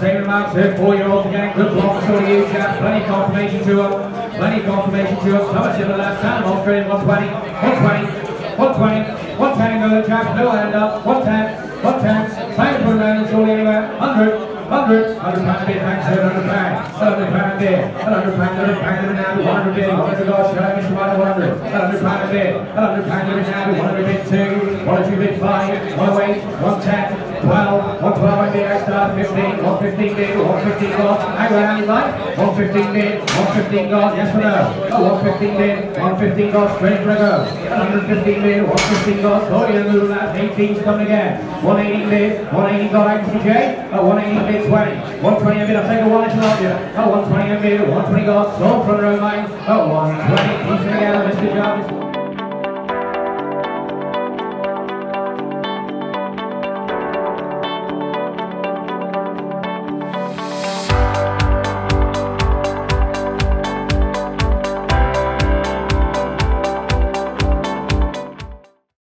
same remarks here. Four-year-olds again. Good block for you, chap. Plenty confirmation to them. Plenty confirmation to them. Summer to the left hand. Australian 120, 120, 120, 110. Go chap. Hand up. 110, 110. Trying to put around and surely anywhere. 100. Hundred, hundred pound bid, thanks, hundred pound, hundred pound bid, hundred pound, hundred pound, now, one hundred bid, one hundred dollars, shall I miss one hundred, hundred pound bid, hundred pound now, one hundred bid two, one hundred bid five, one oh eight, one ten, twelve, one twelve in the air start, fifteen, one fifteen bid, one fifteen gone, hang on, one fifteen bid, one fifteen gone, yes or no? Oh, one fifteen bid, one fifteen gone, straight for a go, hundred fifteen bid, one fifteen gone, go in the middle of that, eighteen's coming again, one eighty bid, one eighty gone, out from J, oh, one eighty bid, 120. 120 a bit, I'll take a one into love you. Oh, 120 a bit, 120 got, slow front row line. Oh, 120, piecing together, Mr. Jones.